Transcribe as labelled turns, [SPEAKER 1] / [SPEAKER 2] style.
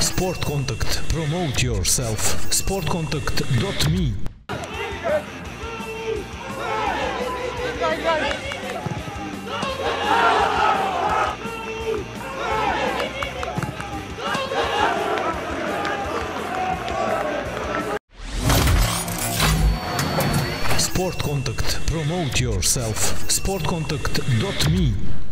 [SPEAKER 1] Sport Contact. Promote yourself. Sportcontact.me Sport Contact. Promote yourself. Sportcontact.me